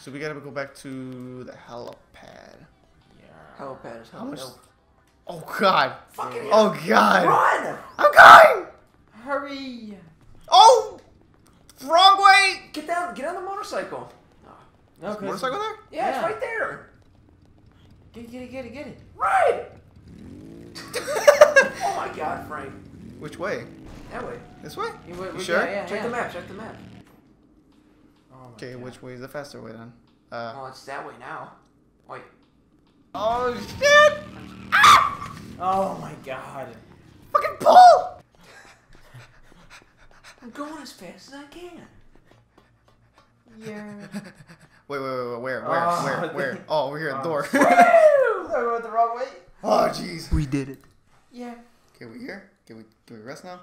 So we gotta go back to the helipad. Yeah. Helipad is How how much? much? Oh god. Fucking Oh god. Run! I'm going. Hurry! Oh, wrong way. Get down! Get on the motorcycle. No, Is the motorcycle there? Yeah, it's right there. Get it, get it, get it, get it. Right. oh my God, Frank. Which way? That way. This way? You, wait, You sure? Yeah, yeah, Check yeah. the map. Check the map. Oh my Okay, God. which way is the faster way then? Uh. Oh, it's that way now. Wait. Oh shit! Oh my god. Fucking pull! I'm going as fast as I can. Yeah. Wait, wait, wait, wait, where, where, Oh, where, the- where? Oh, over here at the door. Woo! I went the wrong way. oh, jeez. We did it. Yeah. Okay, we here? Can we, can we rest now?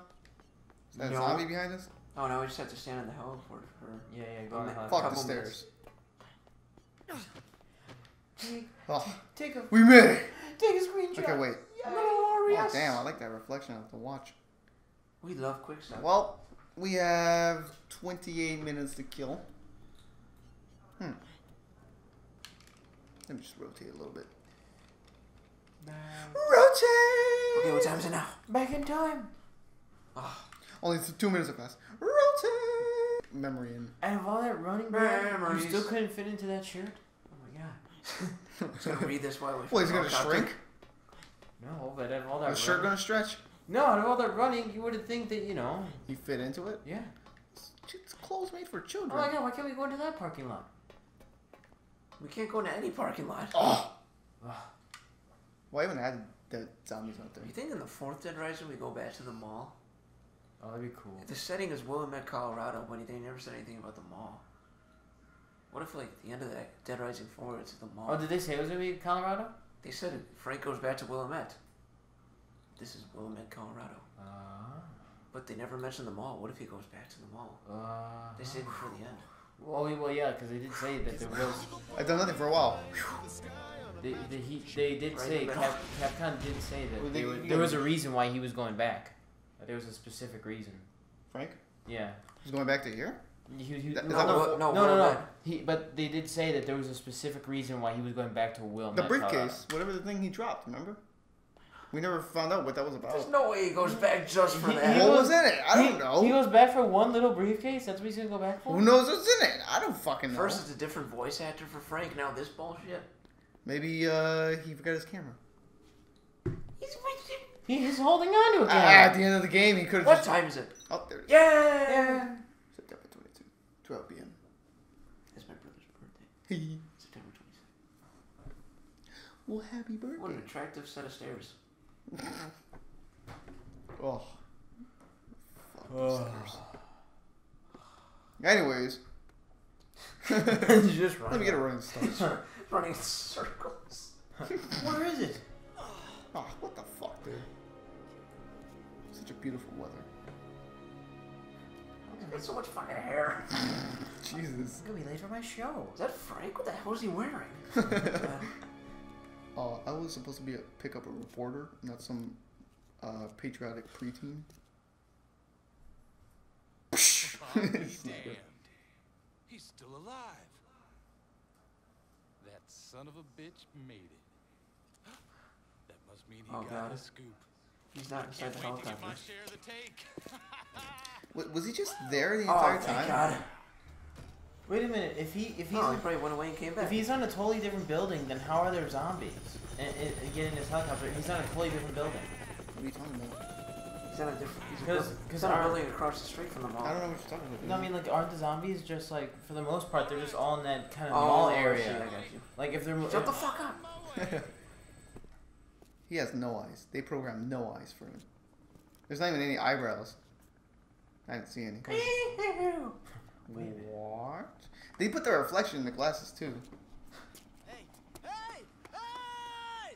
Is that No. a zombie behind us? Oh no, we just have to stand in the heliport for. Yeah, yeah, go on. Fuck the couple stairs. Take, Oh, take a we made it! take a screenshot. Okay, wait. Yeah. Oh, damn, I like that reflection of the watch. We love quick stuff. Well, we have 28 minutes to kill. Hmm. Let me just rotate a little bit. Rotate! Okay, what time is it now? Back in time. Oh, Only th- two minutes of class. Rotate! Memory in. Out of all that running, bro, you Memories. still couldn't fit into that shirt. Oh my god. just gonna read this while we. Well, he's gonna helicopter. shrink? No, but out of all that Is the shirt running, gonna stretch? no, out of all that running, you wouldn't think that you know, You fit into it? yeah. It's, it's clothes made for children. Oh children. my god, why can't we go into that parking lot? We can't go into any parking lot. Oh! Ugh. Why even add the zombies out there? You think in the fourth Dead Rising we go back to the mall? Oh, that'd be cool. The setting is Willamette, Colorado, but they never said anything about the mall. What if, like, the end of that Dead Rising 4, it's at the mall? Oh, did they say it was gonna be Colorado? They said it, Frank goes back to Willamette. This is Willamette, Colorado. Uh, But they never mentioned the mall. What if he goes back to the mall? uh. They say before the end. Well, we- well, yeah, because they did say that there was. I've done nothing for a while. They, they, he, they did Right say in Cap, Capcom did say that Well, they- there, was, there was a reason why he was going back. That There was a specific reason. Frank? Yeah. He's going back to here? He, he, That- no, no, what- no, no, no, no. Willamette. He, but they did say that there was a specific reason why he was going back to Will. The briefcase, whatever the thing he dropped, remember? We never found out what that was about. There's no way he goes back just for He- that. he what was- was in it? I he, don't know. He goes back for one little briefcase. That's what he's gonna go back for. Who knows what's in it? I don't fucking know. First, it's a different voice actor for Frank. Now this bullshit. Maybe uh, he forgot his camera. He, he's holding on to it. Ah, at the end of the game, he could have What time is it? Oh, there it is. Yeah. Yeah. September 22, 12 p.m. It's my brother's birthday. September 22nd. well, happy birthday. What an attractive set of stairs. Oh. Fuck. Anyways, just let me get a running start. Running in circles. Where is it? Oh, what the fuck, dude? Such a beautiful weather. He's so much fucking hair. Jesus. I'm gonna be late for my show. Is that Frank? What the hell is he wearing? Uh, Oh, I was supposed to be a pick up a reporter, not some uh, patriotic preteen. I'll damned. He's still alive. That son of a bitch made it. That must mean he Oh, got God. a scoop. He's not inside the wait to get my helicopter. share of the take. Was, was he just there the Oh, entire thank time? God. Wait a minute. If he if he's Oh, he probably went away and came back. if he's on a totally different building, then how are there zombies? And, and, and getting his helicopter, he's on a totally different building. What are you talking about? He's on a different. He's, a 'Cause- 'cause he's on a our- building across the street from the mall. I don't know what you're talking about. No, I mean like aren't the zombies just like for the most part they're just all in that kind of Oh, mall shit, area. I got you. Like if they're Shut the fuck up. he has no eyes. They programmed no eyes for him. There's not even any eyebrows. I didn't see any. What? They put the reflection in the glasses too. Hey, hey, hey,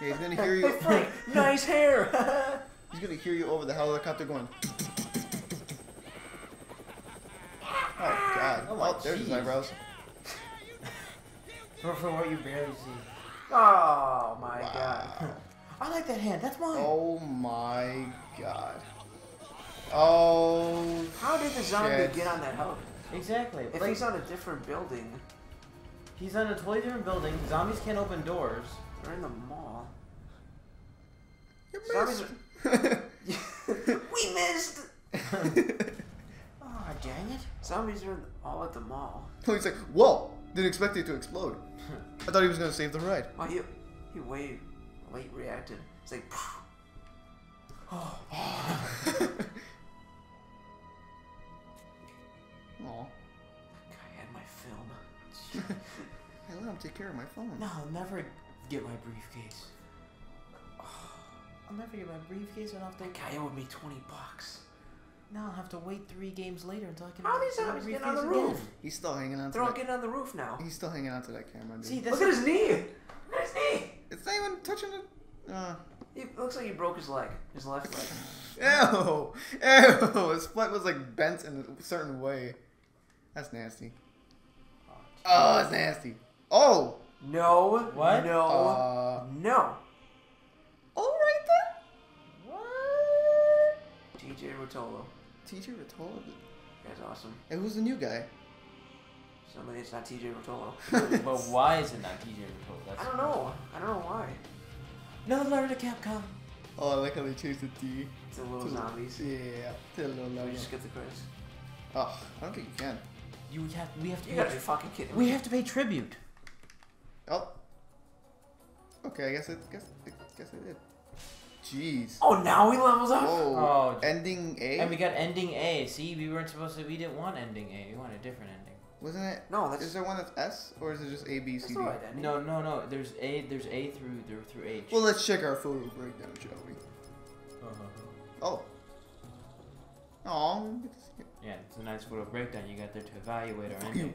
Yeah, he's gonna hear you. Frank, nice hair. He's gonna hear you over the helicopter going. Oh God! Oh, my Oh, there's his eyebrows. for, for what you barely see. Oh my god. I like that hand. That's mine. Oh my God. Oh. How did the zombie Shit. get on that helicopter? Exactly. If like, he's on a different building, He's on a totally different building. Zombies can't open doors. They're in the mall. You Zombies missed. we missed. Oh, dang it. Zombies are all at the mall. Oh, he's like, whoa! Didn't expect it to explode. I thought he was gonna save the ride. Well, he he way late reacted. It's like. Oh. Aw. I had my film. Hey, let him take care of my phone. No, I'll never get my briefcase. I'll never get my briefcase and I'll have to. That guy owed me twenty bucks. Now I'll have to wait three games later until I can. How are these get my zombies getting on the briefcase roof? He's still hanging on to They're all that. getting on the roof now. He's still hanging on to that camera, dude. See, Look at his knee. Look at his knee. it's not even touching it. Uh, It looks like he broke his leg, his left leg. ew! Ew! His foot was like bent in a certain way. That's nasty. Oh, that's nasty. Oh! No. What? No. Uh, no. alright then! What? TJ Rotolo. TJ Rotolo? That's awesome. And who's the new guy? Somebody it's not TJ Rotolo. but why is it not TJ Rotolo? That's I don't know. I don't know why. No letter to Capcom. Oh, I like how they changed the D. It's the little to- zombies. Yeah, to a little Can level. we just get the credits? Oh, I don't think you can. You have. We have to. You Pay, gotta be fucking kidding we me. have to pay tribute. Oh. Okay, I guess it. Guess. I guess I did. Jeez. Oh, now he levels up. Whoa. Oh, Ending A. And we got ending A. See, we weren't supposed to. We didn't want ending A. We wanted a different ending. Wasn't it? No, that's Is there one that's S or is it just A B that's C D? the right. No, no, no. There's A. There's A through through, through H. Well, let's check our photo breakdown, shall we? Uh-huh. Oh. Oh. yeah, it's a nice photo breakdown. You got there to evaluate our ending.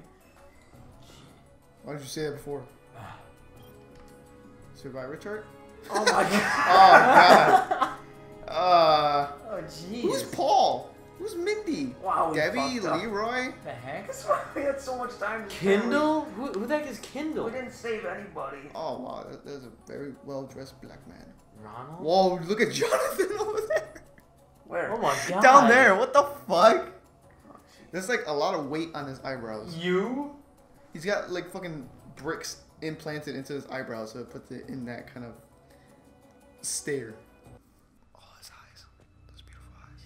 Why did you say that before? Survivor chart? Oh my god. Oh god. god. uh. Oh jeez. Who's Paul? Who's Mindy? Wow. we Debbie, fucked up. Leroy. the heck? That's why we had so much time. to Kindell? Who, who the heck is spend. Kindell? We didn't save anybody. Oh wow, that, that's a very well dressed black man. Ronald? Whoa, look at Jonathan over there. Where? Oh my god. Down there, what the fuck? Oh. There's like a lot of weight on his eyebrows. You? He's got like fucking bricks implanted into his eyebrows, so it puts it in that kind of stare. Oh, his eyes. Those beautiful eyes.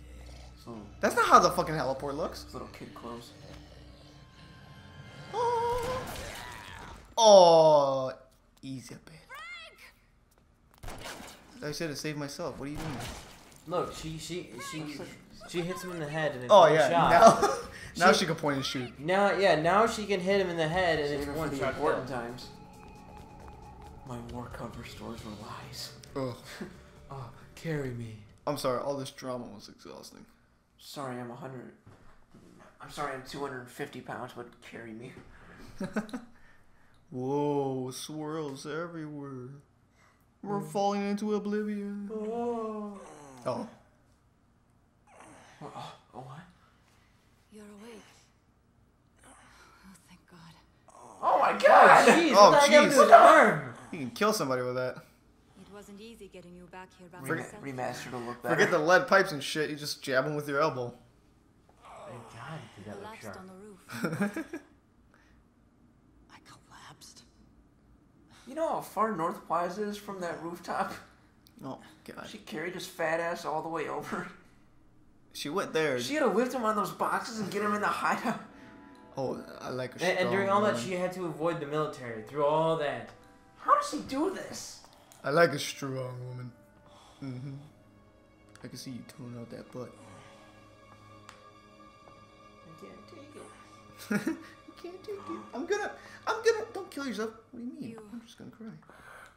So, oh. That's not how the fucking heliport looks. little kid clothes. Oh, oh easy a bit. I said to saved myself. What are you doing? Look, she she she she hits him in the head and it's Oh one yeah, shot. now now She- she can point and shoot. Now, yeah, now she can hit him in the head and Save it's it for one the shot important times. My war cover stores were lies. Ugh. Oh, carry me. I'm sorry. All this drama was exhausting. Sorry, I'm 100. I'm sorry, I'm 250 pounds, but carry me. Whoa, swirls everywhere. We're mm. falling into oblivion. Oh. Oh. Oh, oh, oh, what? You're awake. Oh, thank God. Oh my Oh, god! jeez. Oh, what the heck happened to jeez. his arm? You can kill somebody with that. It wasn't easy getting you back here by Rem- myself. remastered to look better. Forget the lead pipes and shit. You just jab them with your elbow. Thank God, did that look sharp. on the roof. I collapsed. You know how far North Plaza is from that rooftop? Oh god. She carried his fat ass all the way over. She went there. She had to lift him on those boxes and get him in the hideout. Oh, I like a And, and during all that, she had to avoid the military. Through all that. How does she do this? I like a strong woman. Mm-hmm. I can see you tone out that butt. I can't take it. you can't take it. I'm gonna. I'm gonna. Don't kill yourself. What do you mean? You- I'm just gonna cry.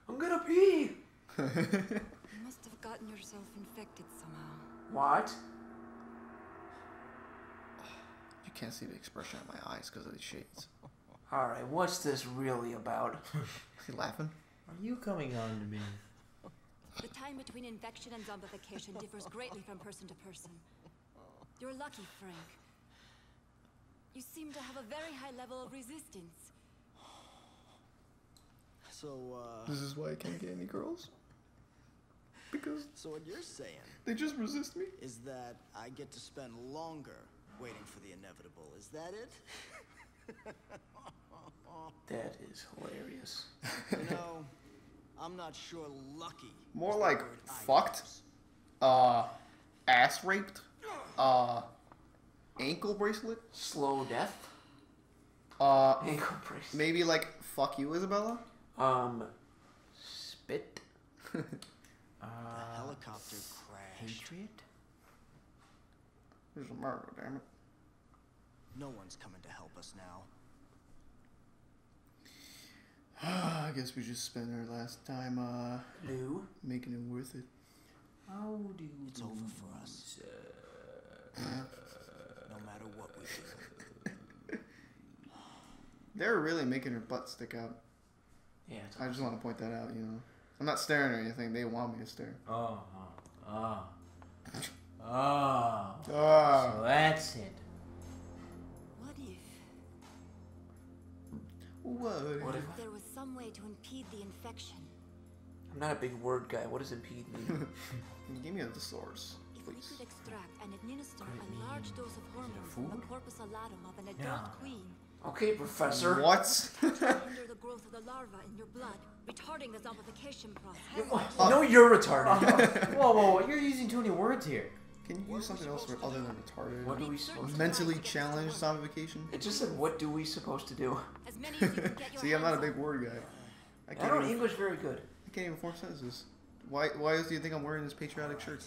I'm gonna pee. You must have gotten yourself infected somehow. What? you can't see the expression in my eyes because of the shades. Alright, what's this really about? Is he laughing? Are you coming on to me? The time between infection and zombification differs greatly from person to person. You're lucky, Frank. You seem to have a very high level of resistance. So, uh, This is why I can't get any girls. Because so what you're saying they just resist me. is that I get to spend longer waiting for the inevitable. Is that it? That is hilarious. You know, I'm not sure lucky. More like fucked. use. Uh, ass raped. Uh, ankle bracelet. Slow death. Uh, Ankle brace. maybe like fuck you, Isabela. Um, spit. The Uh, helicopter crashed. Patriot? There's a murder, damn it. No one's coming to help us now. I guess we just spent our last time uh Lou. making it worth it. How do It's over for us. No matter what we do. They're really making her butt stick out. Yeah. It's I just want to point that out. You know, I'm not staring or anything. They want me to stare. Oh, oh, oh. Oh. So Ah. that's it. What? What if there was some way to impede the infection? I'm not a big word guy. What does impede mean? Give me the source, If we could extract and administer Could a mean- large dose of hormones from the food? corpus alatum of an adult Yeah. queen, okay, Professor. What? to hinder the growth of the larva in your blood, retarding the zombification process. No, you're retarded. whoa, whoa, whoa! You're using too many words here. Can you use something else for other than retarded? What do we supposed to Mentally challenged zombification? It just said, what do we supposed to do? As many as you can See, I'm not a big word guy. I I can't, I don't even, English very good. I can't even form sentences. Why? Why else do you think I'm wearing this patriotic shirt?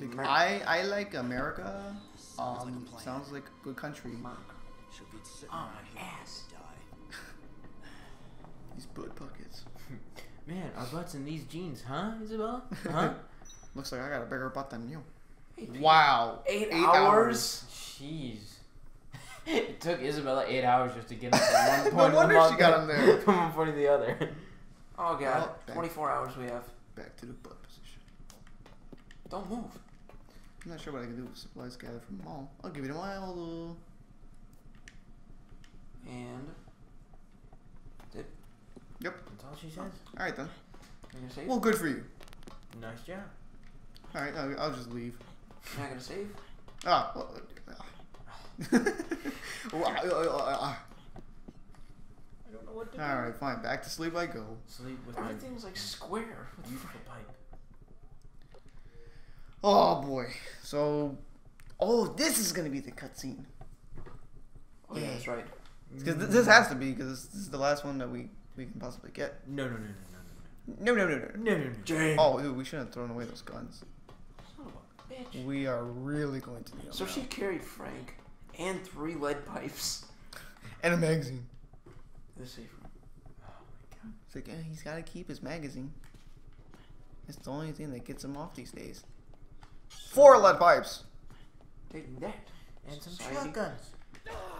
Like, I I like America. Sounds like a Um, sounds like a good country. Should be sitting Oh, around my here ass. die. These butt pockets. Man, our butts in these jeans, huh, Isabela? Huh? Looks like I got a bigger butt than you. Hey, Wow. Eight, hours? Jeez. It took Isabela eight hours just to get us from one No point to wonder the she got other- him there. From one point to the other. Oh god, Well, 24 hours we have. Back to the butt position. Don't move. I'm not sure what I can do with supplies gathered from the mall. I'll give it a while. And did Yep. That's all she says. All right then. you gonna save? Well, good for you. Nice job. All right, I'll, I'll just leave. You're not gonna save? Ah. Well, uh, uh, uh, uh I don't know what to do. All right, fine. Back to sleep I go. Sleep with my Everything's like square. What the beautiful pipe. Oh boy. So, oh, this is gonna be the cutscene. Oh yeah, that's right. Because th- this has to be because this is the last one that we we can possibly get. No, no, no, no, No, no, no, no. no, no, no, no, no. James. Oh, dude, we shouldn't have thrown away those guns. Son of a bitch. We are really going to need So she carried Frank and three lead pipes. and a magazine. The safe room. It's like, eh, he's got to keep his magazine. It's the only thing that gets him off these days. Four lead pipes. Taking that. And some Society. shotguns.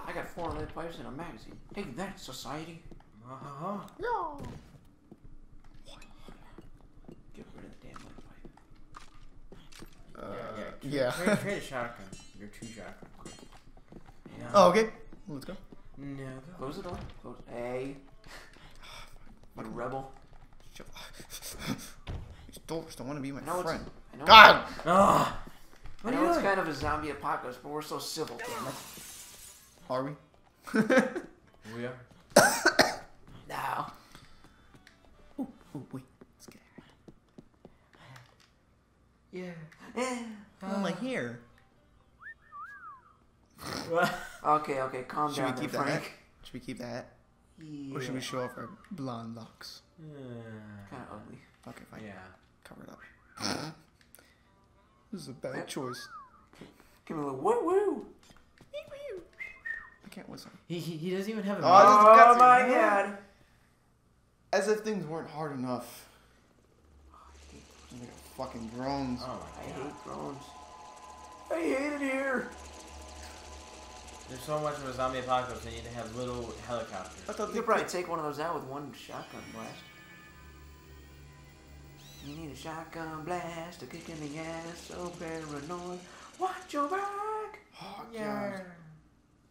I got four lead pipes and a magazine. Taking that, society. Uh-huh. No. Get rid of the damn lead pipe. Uh, yeah, yeah. Trade, trade a shotgun. Your two shotgun. No. Oh, okay. Let's go. No. Close the door. Close. A. Hey. You rebel. These doors don't want to be my I know it's. friend. I know. God. Ah. I What are know it's doing? kind of a zombie apocalypse, but we're so civil. Damn it. Are we? We are. Now. Ooh, wait. Let's get Yeah. Eh. Oh, my hair. Okay, okay, calm down. Should we down, there, keep that? Frank. Should we keep that? Yeah. Or should we show off our blonde locks? Kind of ugly. Okay, fine. yeah. Cover it up. this is a bad choice. Give me a little woo woo. I can't whistle. He, he, he doesn't even have a Oh, mouth. Oh my god. As if things weren't hard enough. Like fucking drones. Oh I hate drones. I hate it here. There's so much of a zombie apocalypse, they need to have little helicopters. I thought You they could probably take one of those out with one shotgun blast. You need a shotgun blast to kick in the ass, so paranoid. Watch your back. Oh, God.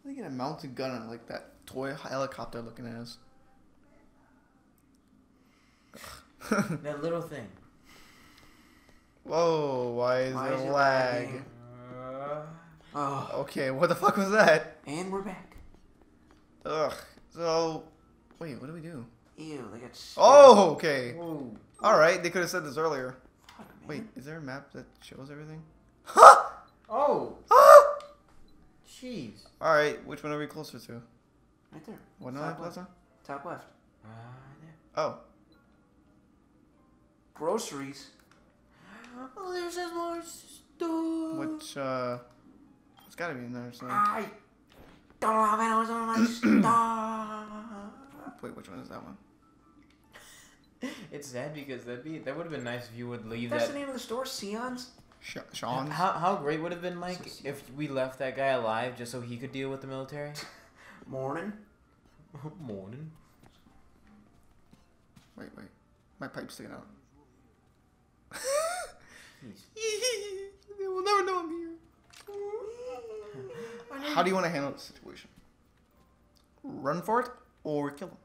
They get a mounted gun on like that toy helicopter looking ass. That little thing. Whoa, why is Why there is it lag? Uh, Oh, Okay, what the fuck was that? and we're back. Ugh. So, wait, what do we do? Ew, they got. s- Oh, okay. Whoa. All right, they could have said this earlier. Fuck. Wait, is there a map that shows everything? Huh? Oh, Ah! jeez. All right, which one are we closer to? Right there. What Top Plaza? left. Top left. Right there. Oh, Groceries. Oh, there's some more stuff. which uh, it's got to be in there. So I don't have it on my stuff. wait, which one is that one? It's sad because that'd be that would have been nice if you would leave That's that. the name of the store, Seon's. Sh- Sean's. How how great would it have been like So- if we left that guy alive just so he could deal with the military? Morning. Morning. Wait, wait, my pipe's sticking out. Jeez. they will never know I'm here. How do you want to handle the situation? Run for it or kill him?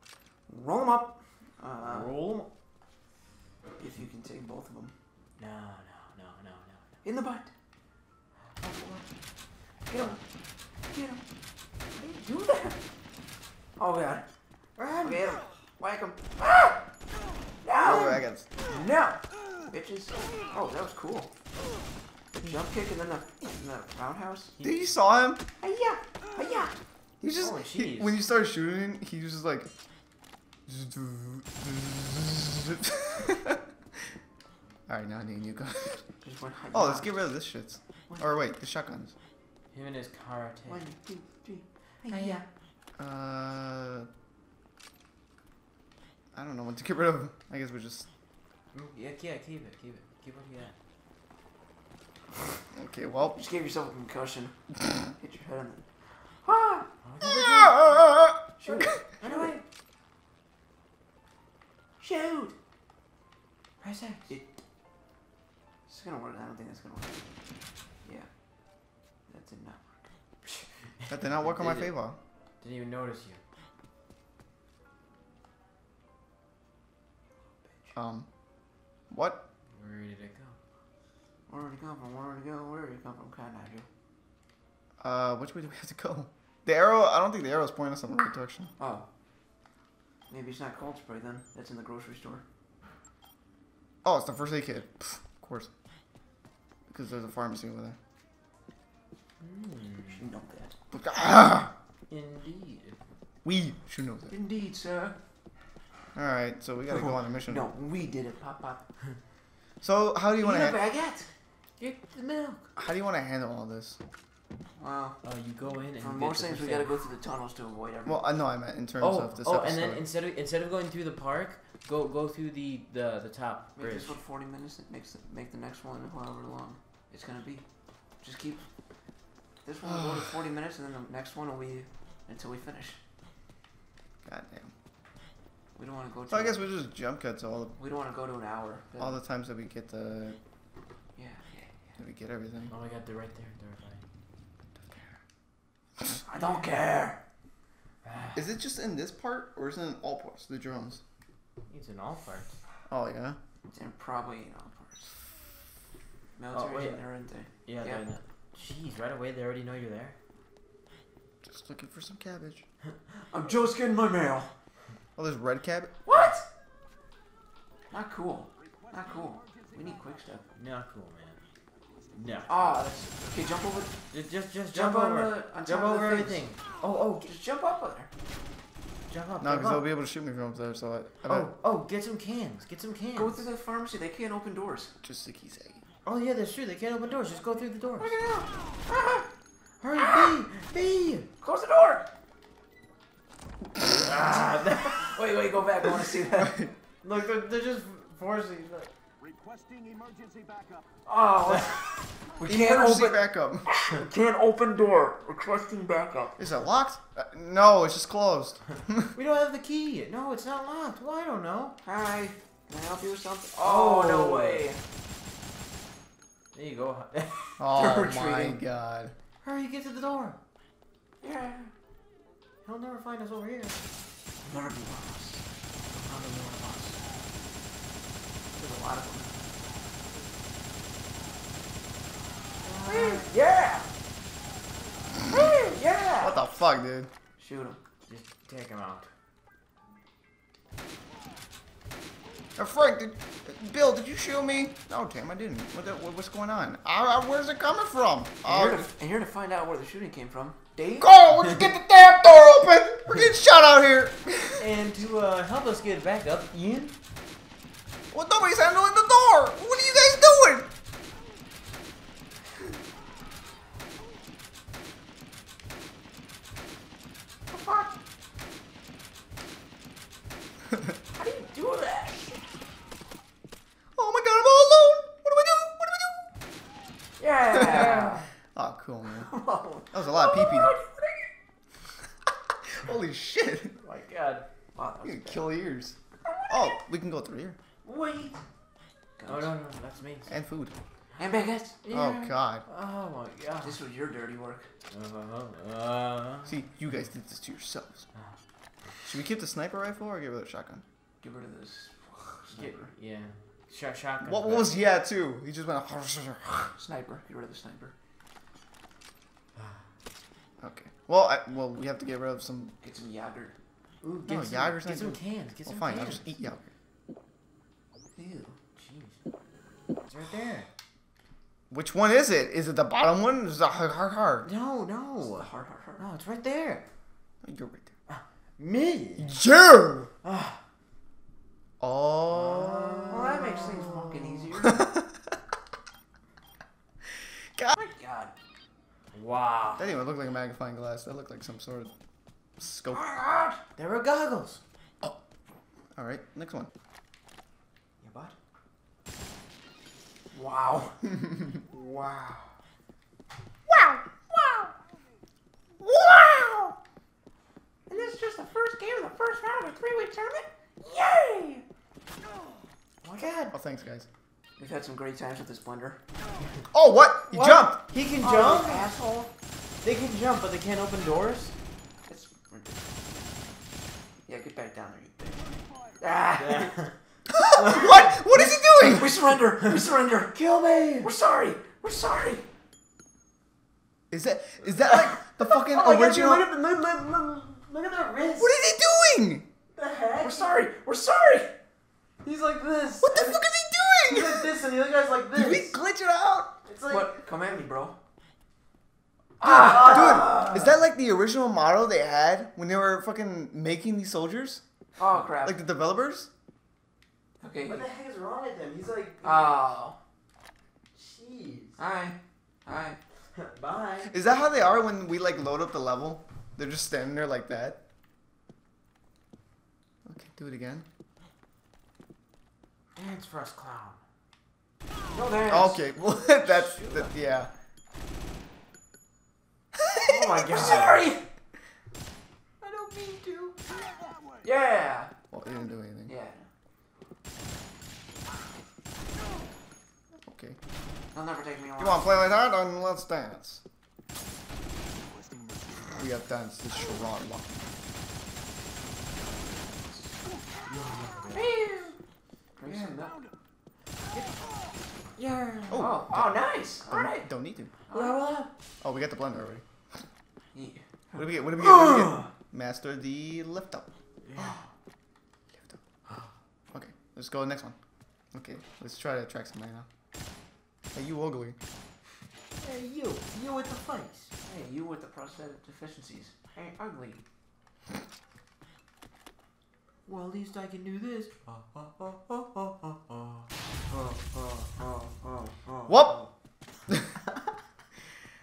Roll them up. Uh, Roll. if you can take both of them. No, no, no, no, no. no. In the butt. Get him. Get him. Do that. Oh god. Run. Get him. Whack him. Ah! No! I got. No! Bitches. Oh, that was cool. The jump kick and then the, and the roundhouse. Did you saw him? Hiya! Hiya! He just Oh, he- when you start shooting, he was just like. All right, now I need you go. Just. Oh, let's get rid of this shit. Or wait, the shotguns. Him and his karate. One, two, three. Hiya. Uh, I don't know what to get rid of. I guess we just. Yeah, yeah, keep it, keep it, keep what you got. Okay, well. Just gave yourself a concussion. Hit your head on it. Ah! Ah! Shoot! Run away! Shoot! Press X. It. It's gonna work. I don't think that's gonna work. Yeah. That did not work. That did not work on my favor. Didn't even notice you. Um, what? Where did it go? Where did it come from? Where did it go? Where did it come from? Kind of you. Uh, which way do we have to go? The arrow. I don't think the arrow's pointing us in the right direction. Oh. Maybe it's not cold spray then. That's in the grocery store. Oh, it's the first aid kit. Pff, of course. Because there's a pharmacy over there. You should know that. Ah! Indeed. We should know that. Indeed, sir. All right, so we gotta go on a mission. No, we did it, Pop Pop. So how do you want Eat a to baguette. Get the milk. how do you want to handle all this? Wow. Oh, you go in and For you most things, we gotta go through the tunnels to avoid everything. Well, uh, I know I meant in terms Oh, of this oh, episode. and then instead of instead of going through the park, go go through the the the top Make bridge. this one 40 minutes. It makes the, make the next one however long it's gonna be. Just keep. This one will go to 40 minutes, and then the next one will be until we finish. Goddamn. We don't want to go. To So I guess we just jump cut to all the we don't want to go to an hour. but- all the times that we get the yeah, yeah, that we get everything. Oh my god, they're right there. They're right. yeah. I don't care. Ah. Is it just in this part or is it in all parts? The drones. It's in all parts. Oh yeah. They're probably in all parts. Oh, Military wait. and they're in there. Yeah, Yeah. they're in the. Jeez, right away they already know you're there. Just looking for some cabbage. I'm just getting my mail. Oh, there's red cab. What? Not cool. Not cool. We need quick step. Not cool, man. No. Ah, that's okay. Jump over. Just just just Jump, jump, on over. the on jump over the things. everything. Oh oh, Just jump up there. jump up. No, because they'll be able to shoot me from up there. So I, I bet Oh oh, get some cans. Get some cans. Go through the pharmacy. They can't open doors. just like he's saying. Oh yeah, that's true. They can't open doors. Just go through the doors. Look it out. Ah, Hurry, B, B. close the door. Ah, Wait, wait, go back. I want to see that. look, they're, they're just forcing. Look. Requesting emergency backup. Oh, we can't Emergency open. backup. We can't open door. Requesting backup. Is it locked? Uh, no, it's just closed. We don't have the key. No, it's not locked. Well, I don't know. Hi. Can I help you with something? Oh, no Oh. way. There you go. Oh my god. Hurry, get to the door. Yeah. He'll never find us over here. Never be one of us. One of us. There's a lot of them. Yeah. yeah. What the fuck, dude? Shoot him. Just take him out. Uh, Frank, did, Bill, did you shoot me? No, Tim, I didn't. What the, what, what's going on? Uh, uh, where's it coming from? And here, Uh, to, and here to find out where the shooting came from, Dave. Go! Let's get the damn door open! We're getting shot out here! And to uh, help us get back up, Ian, well, nobody's handling the door! What are you guys doing? How do you do that? Oh my god, I'm all alone! What do I do? What do I do? Yeah. Oh, cool, man. oh That was a lot of pee pee. Holy shit. my God. wow, that You was can kill ears. Oh, we can go through here. Wait. Oh no, no, that's me. And food. And baguettes. Oh, God. Oh my God. This was your dirty work. Uh, uh, See, you guys did this to yourselves. Should we keep the sniper rifle or get rid of the shotgun? Get rid of this get, sniper. yeah. Shot, shotgun. What, what was yeah too? He just went. Sniper. Get rid of the sniper. Okay. Well, I, well, we have to get rid of some. Get some yogurt. Ooh, No, get some, Jager's get not some good. cans. Get Well, some fine. cans. I'll just eat yogurt. Ew. Jeez. It's right there. Which one is it? Is it the bottom one? Is it the hard hard hard? No, It's the no. hard, hard, hard. No, it's right there. You're right there. Me. Yeah. Ah. Oh. Well, that makes things fucking easier. God. my God. Wow. That didn't even look like a magnifying glass. That looked like some sort of scope. Ah! There were goggles. Oh. All right, next one. Yeah, bud. Wow. Wow. Wow! Wow. Wow! And this is just the first game of the first round of a three-week tournament? Yay! Oh my God. Oh, thanks, guys. We've had some great times with this blender. Oh, what? He What? jumped. He can Oh, jump. asshole. They can jump, but they can't open doors. It's ridiculous. Yeah, get back down there, you bitch. Ah! what? What is he doing? We surrender! We surrender! Kill me. We're sorry! We're sorry! Is that is that like the fucking Oh my God, look, at, look, look, look, look at that wrist. What is he doing? the heck? We're sorry! We're sorry! He's like this. What the fuck is he doing? He's like this, and the other guy's like this. Did we glitch it out? It's like. What? Come at me, bro. Ah! Dude, is that like the original model they had when they were fucking making these soldiers? Oh, crap. Like the developers? Okay. What the heck is wrong with him? He's like. Oh. Jeez. Hi. Hi. Bye. Is that how they are when we like load up the level? They're just standing there like that. Okay, do it again. Dance for us, clown. No, there Okay, well that's that, yeah. Oh my god. Sorry! I don't mean to. Yeah! Well, it didn't do anything. Yeah. Okay. They'll never take me on. You want to play like that? Then let's dance. We have danced this charade. Drink. Yeah. Oh, oh, oh nice! Don't, Alright. don't need to. Oh, we got the blender already. Yeah. What do we get? What do we get? What do we get? Master the lift up. lift up. Okay, let's go to the next one. Okay, let's try to attract somebody now. Hey, you ugly. Hey, you. You with the face. Hey, you with the prosthetic deficiencies. Hey, ugly. Well, at least I can do this. Whoop!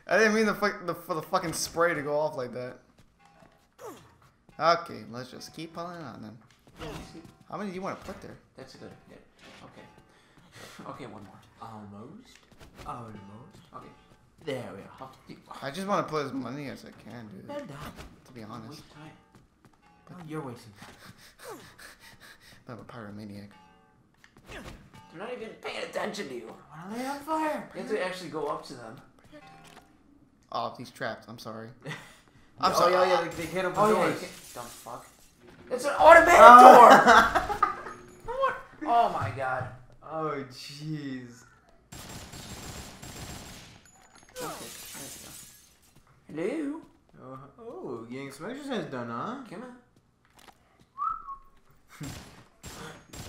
I didn't mean the, the for the fucking spray to go off like that. Okay, let's just keep piling on then. How many do you want to put there? That's a good. Yeah. Okay. Okay, one more. Almost. Almost. Okay. There we are. I just want to put as many as I can, dude. Well done. To be honest, Waste time. Oh, you're wasting time. I'm a pyromaniac. They're not even paying attention to you. Why are they on fire. You have to actually go up to them. Oh, he's trapped. I'm sorry. I'm oh, sorry. yeah, yeah, they, they can't open Oh, doors. can, dumb fuck. It's an automatic door! Oh my god. Oh, jeez. Okay, there we go. Hello? Uh-huh. Oh, oh, getting some exercise done, huh? Come on.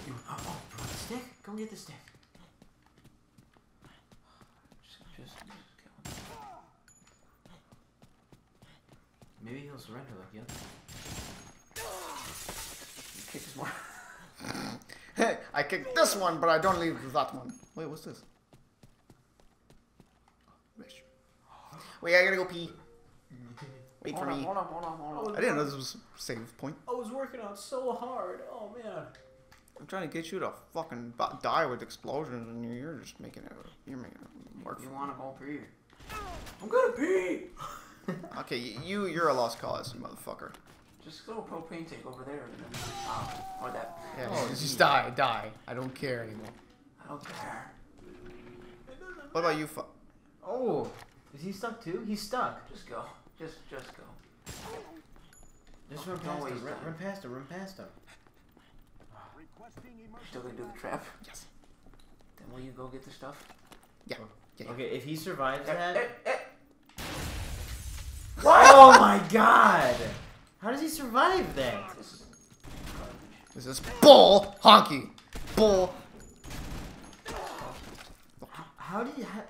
You- oh, oh you want the stick? Go get the stick. Just, just, just. Maybe he'll surrender like the other. You kick his more. Hey, I kicked this one, but I don't leave that one. Wait, what's this? Wait, I gotta go pee. Wait for on, me. hold on, hold on, hold on. I didn't know this was save point. I was working out so hard. Oh man. I'm trying to get you to fucking bu- die with explosions, and you're just making it. You're making it work. You want to go pee? I'm gonna pee. Okay, you you're a lost cause, motherfucker. Just go propane tank over there and then, oh, or that. Yeah, Oh, just die, die. I don't care anymore. I don't care. What about you? Fu- Oh, is he stuck too? He's stuck. Just go. Just, just go. Just run past him. Run, run past him. Run past him. Requesting Still gonna do the trap? yes. Then will you go get the stuff? Yeah. yeah. Okay, if he survives Eh, that. eh, eh. Oh my god! How does he survive that? This is. This is bull honky. Bull. How do you? Ha-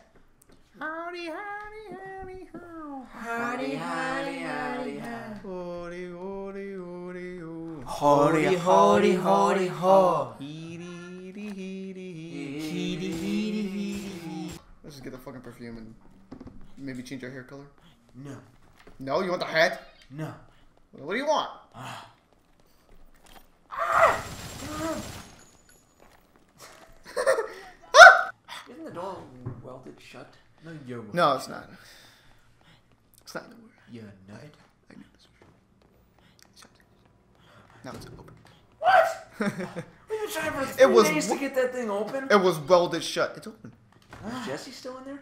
Howdy, howdy, howdy, how. Howdy, howdy, howdy, howdy. Howdy, howdy, howdy, ho. Howdy, howdy, howdy, ho. Heedy, heedy, heedy, heedy. Heedy, heedy, heedy. Let's just get the fucking perfume and maybe change our hair color. No, No, you want the hat? no. What do you want? Ah. Ah! Isn't the door welded shut? No, yo. No, it's not. It's not. You're not. I knew this. Shut. Now it's open. What? We've been trying for It three was days to get that thing open. It was welded shut. It's open. Is Jessie still in there?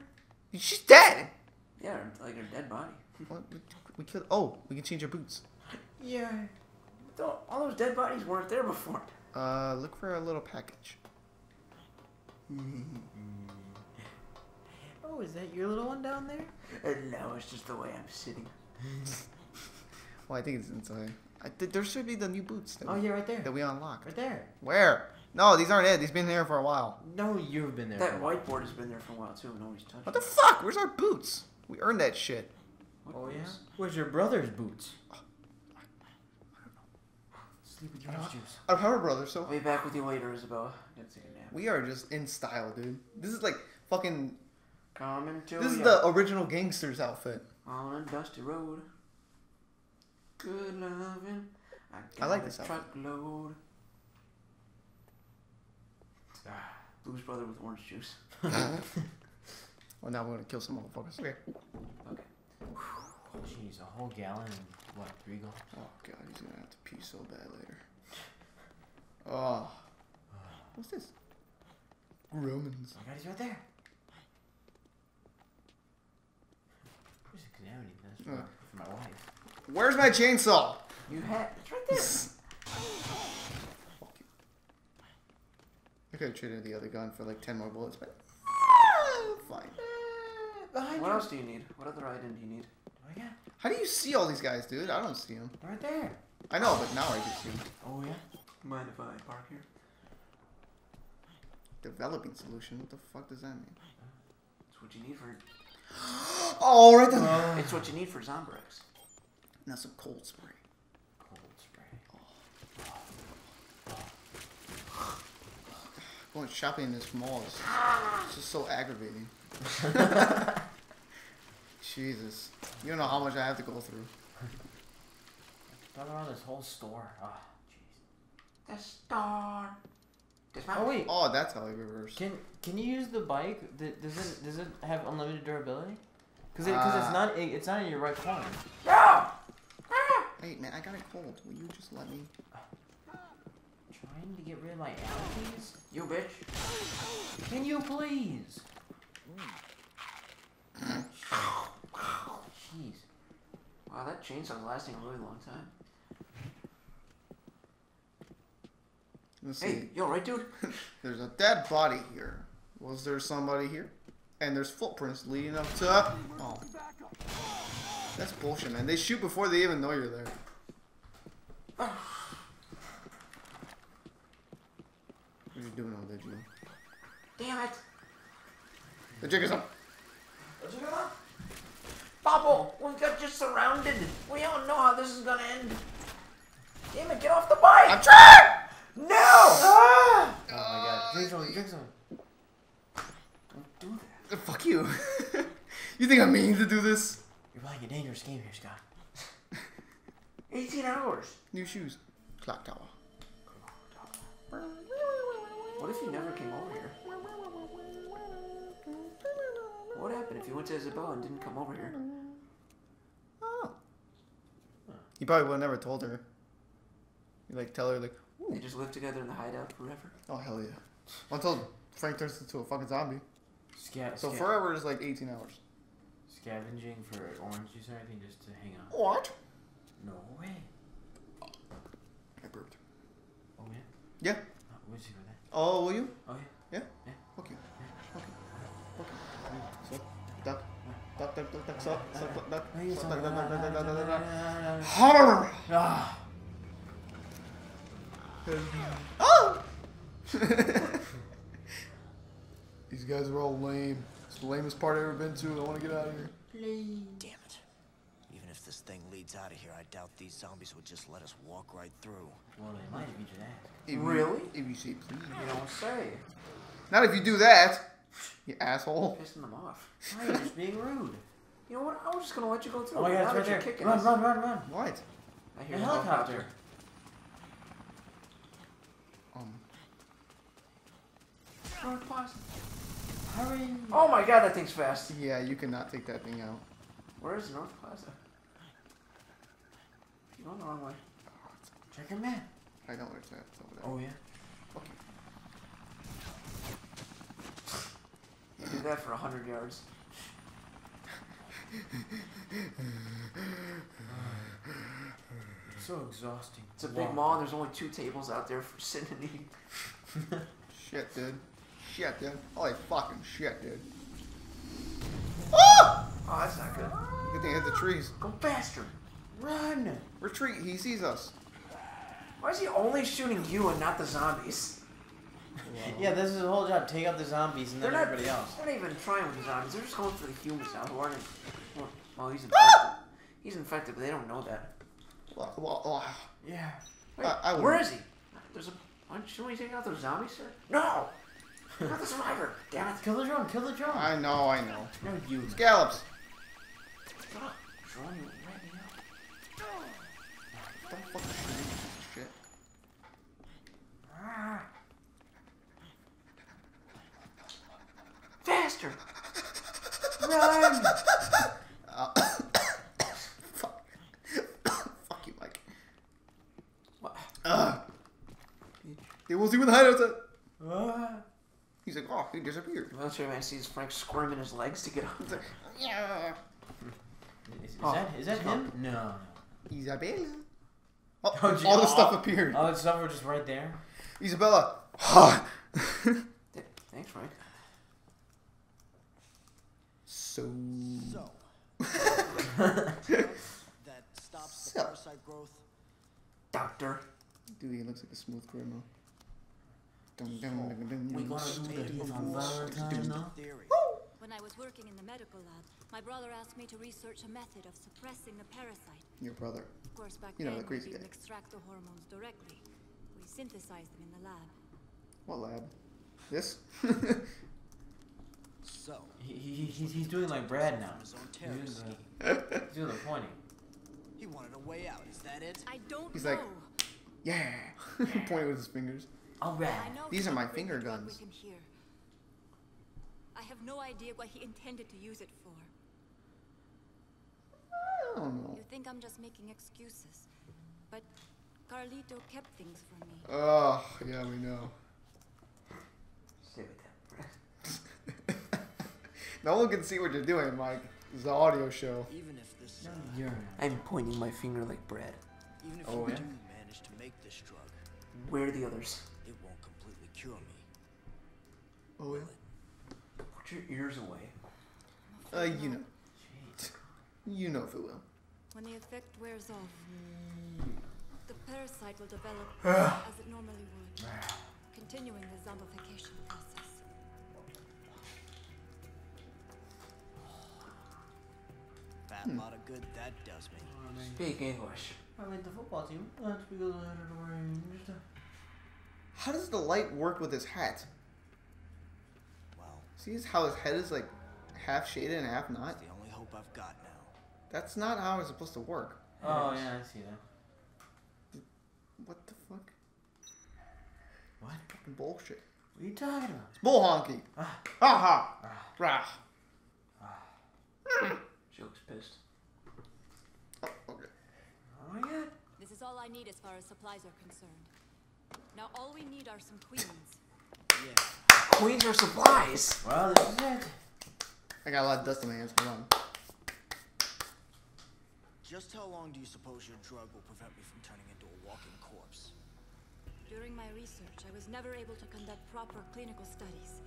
She's dead. Yeah, like her dead body. What? We, killed. Oh, we can change our boots. Yeah. All those dead bodies weren't there before. Uh, look for a little package. Oh, is that your little one down there? And no, it's just the way I'm sitting. Well, I think it's inside. I, th- there should be the new boots that, Oh, we, yeah, right there. that we unlocked. Right there. Where? No, these aren't it. These been there for a while. No, you've been there. That for a while. whiteboard has been there for a while too. Nobody's touched What the it. fuck? Where's our boots? We earned that shit. What Oh yeah. Where's your brother's boots? Oh, I, I don't know. Sleep with your orange juice. I don't have a brother, so I'll be back with you later, Isabela. Gotta take a nap. we are just in style, dude. This is like fucking. Coming to This is ya the original gangster's outfit. on a dusty road. Good loving. I, I like a this outfit. truckload. Ah, Blues Brother with orange juice. Well, now we're gonna kill some motherfuckers. Okay. Okay. Jeez, a whole gallon and what? Three gallons? Oh god, he's gonna have to pee so bad later. Oh. What's this? Romans. Oh my god, he's right there. Who's examining this for, Uh. for my wife? Where's my chainsaw? You had it's right there. Fuck you. I could have traded the other gun for like 10 more bullets, but. ah, Fine. Behind What you. else do you need? What other item do you need? Oh my god, How do you see all these guys, dude? I don't see them. right there. I know, but now I do see them. Oh yeah. Mind if I park here? Developing solution? What the fuck does that mean? It's what you need for. Oh, right there. It's what you need for Zombrex. Now some cold spray. Cold spray. Going shopping in this mall is it's just so aggravating. Jesus. You don't know how much I have to go through. Talk around this whole store. Ah, jeez. The star. Dismount. Oh wait. Oh, that's how I reverse. Can can you use the bike? Does it does it have unlimited durability? Because because Uh, it's not it's not in your right corner. No! Hey, man, I got a cold. Will you just let me? Trying to get rid of my allergies. You bitch. Can you please? Jeez. Wow, that chainsaw's lasting a really long time. Let's see. Hey, you alright, dude? There's a dead body here. Was there somebody here? And there's footprints leading up to. Oh. That's bullshit, man. They shoot before they even know you're there. What are you doing over there, Julie? Damn it! The jig is up. Bobble, we got just surrounded. We don't know how this is gonna end. Damn it, get off the bike! I'm trying! No! Ah! Oh my god. Drink some, drink some. Don't do that. Fuck you. you think I'm mean to do this? You're playing a dangerous game here, Scott. 18 hours. New shoes. Clock tower. What if he never came over here? What happened if he went to Isabela and didn't come over here? Oh. He probably would have never told her. You like tell her like, They just lived together in the hideout forever. oh hell yeah. Until Frank turns into a fucking zombie. Sca- So sca- forever is like 18 hours. Scavenging for orange juice or anything just to hang on. What? No way. I burped. Oh yeah? Yeah. Oh, where'd you go there? Oh, will you? Oh yeah? Yeah? Yeah. Fuck you. Fuck you. Fuck you. Suck. Duck. Duck, duck, duck, duck, suck. Suck, duck, duck. Hey, Suck, it's duck, duck, duck, duck, duck, duck, duck. all- Horror! Ah. Oh! These guys are all lame. It's the lamest part I've ever been to. I want to get out of here. Damn it. Even if this thing leads out of here, I doubt these zombies would just let us walk right through. Well, they might if you did that. If you- Really? If you say please. You don't say. Not if you do that, you asshole. Pissing them off. Why are you just being rude? You know what? I was just gonna let you go through. Oh my but god, now it's right you're there. Run, us- run, run, run. What? I hear A a helicopter. Um, North Plaza. Hurry. Oh my god, that thing's fast. yeah, you cannot take that thing out. Where is North Plaza? You're going the wrong way. Check your map. I know where it's at. It's over there. Oh yeah. Fuck you. You do that for a hundred yards. So exhausting. It's a big Walk. mall. and There's only two tables out there for sitting and eating. Shit, dude. Shit, dude. Holy fucking shit, dude. Ah! Oh, that's not good. Good thing I hit the trees. Go faster. Run. Retreat. He sees us. Why is he only shooting you and not the zombies? Yeah, this is the whole job. Take out the zombies and They're then not. everybody else. They're not even trying with the zombies. They're just going for the humans now who aren't. Well, well he's infected. he's infected, but they don't know that. Well, well, well, Yeah. Wait, I- I where he? There's a. Why shouldn't we take out those zombies, sir? No. Not the survivor. Damn it. Kill the drone. Kill the drone. I know, I know. no, you. Scallops. Drone you right now. Don't fucking shoot me, you piece of shit. Faster. Run. Fuck. Fuck you, Mike. What? Ugh. They will see what the. Ah. He's like, oh, he disappeared. The military man sees Frank squirming his legs to get up. He's like, yeah. Is, is Oh, that is that it's him? No. Isabela. Oh, Oh, gee, all the stuff appeared. All the stuff were just right there. Isabela. Th- Thanks, Frank. so. So. that stops the parasite growth. Doctor. Dude, he looks like a smooth criminal. Dun, dun, dun, dun, We dun. gonna do the on? When I was working in the medical lab, my brother asked me to research a method of suppressing the parasite. Your brother. Of course, back You know, then the we didn't extract the hormones directly. We synthesized them in the lab. What lab? This? So. He, he, he's, he's doing like Brad now. He's doing the, he's doing the pointing. He wanted a way out. Is that it? I don't He's know. like, yeah. Pointing with his fingers. All I These are my finger guns. with him here. I have no idea what he intended to use it for. I don't know. You think I'm just making excuses, but Carlito kept things from me. Oh, yeah, we know. Stay with that, Frank. No one can see what you're doing, Mike. It's is an audio show. Even if this, uh, You're. I'm pointing my finger like bread. even if Oh, you yeah? do manage to make this drug, Where are the others? Oh, yeah? Put your ears away. Uh, you know. You know if it will. When the effect wears off, the parasite will develop as it normally would, continuing the zombification process. Fat lot of good that does me. Speak English. I like the football team. That's because I had it arranged. How does the light work with his hat? Well, See how his head is like half shaded and half not? it's the only hope I've got now. That's not how it's supposed to work. Oh yeah, I see that. What the fuck? What? Fucking bullshit. What are you talking about? It's bull honky. Ah. Ha ha. Ah. Rah. Ah. Hmm. Joke's pissed. Oh, okay. Oh my god. This is all I need as far as supplies are concerned. Now all we need are some queens. Yeah. Queens are supplies. Well, this is it. I got a lot of dust in my hands. Hold on. Just how long do you suppose your drug will prevent me from turning into a walking corpse? During my research, I was never able to conduct proper clinical studies.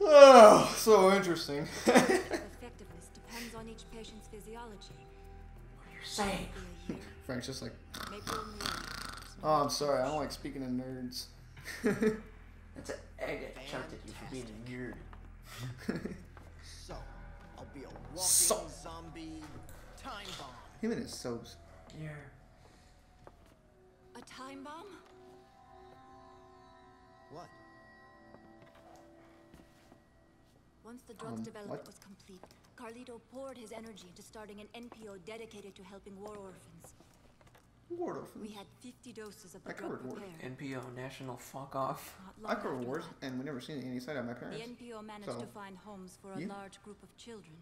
Oh, so interesting. Effectiveness depends on each patient's physiology. What are you saying? Maybe Frank's just like, maybe only oh, I'm sorry. I don't like speaking to nerds. That's an egg I chucked at you for being a nerd. So, I'll be a walking So- zombie time bomb. Him and his soaps. Yeah. A time bomb? What? Once the drug's Um, development what? was complete, Carlito poured his energy into starting an NPO dedicated to helping war orphans. Ward orphan. We had 50 doses of the I drug covered war. prepared. NPO, National Fuck Off. I covered after wars, that, and we never seen any side of my parents. The. NPO managed So, to find homes for a you? large group of children.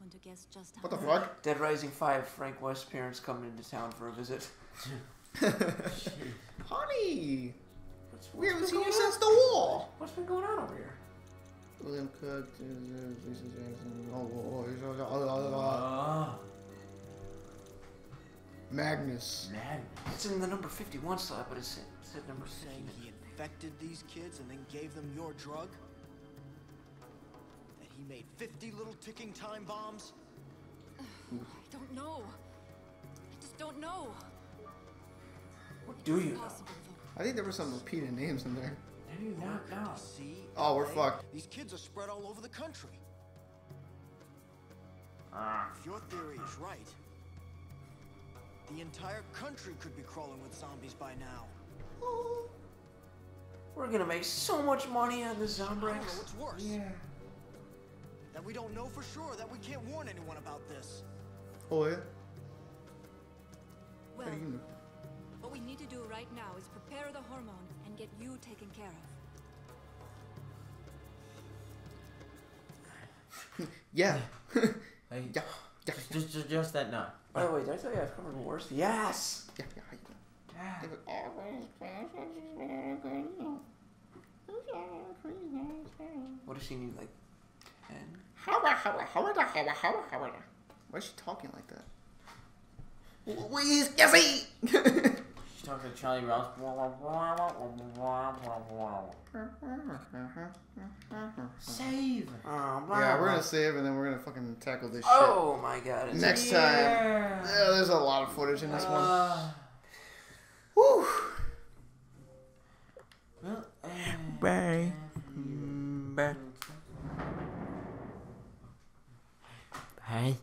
Want to guess just how What the many? fuck? Dead Rising 5, Frank West's parents come into town for a visit. Honey, What's, we haven't seen you since the war. What's been going on over here? William Cook. uh, Lisa Jackson, Magnus. man. It's in the number 51 slot, but it's, it said number Saying 50. he infected these kids and then gave them your drug? That he made 50 little ticking time bombs? I don't know. I just don't know. What do you know? I think there were some repeated names in there. How not know? See? Oh, we're LA? fucked. These kids are spread all over the country. Ah. If your theory is right, the entire country could be crawling with zombies by now. We're gonna make so much money on the I Zombrex. what's worse. Yeah. That we don't know for sure, that we can't warn anyone about this. Oh yeah. Well, do you know? what we need to do right now is prepare the hormone and get you taken care of. Yeah. Hey, yeah. Yeah. just, just, just that nut. By the oh, way, did I tell you I've covered worse? Yes! Yeah. Yeah. How you doing? Yeah. They were What does she need, like 10? Why is she talking like that? Wheeze, Jessie! She's talking to Charlie Rouse. Save. Oh, yeah, we're gonna save and then we're gonna fucking tackle this shit. Oh my god. It's next time. Yeah. Yeah, there's a lot of footage in this one. Uh, Whew. well, uh, Bye. Bye. Bye.